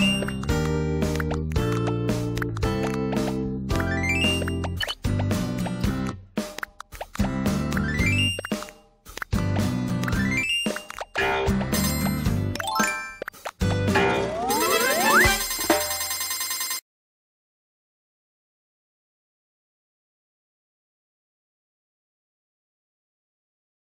you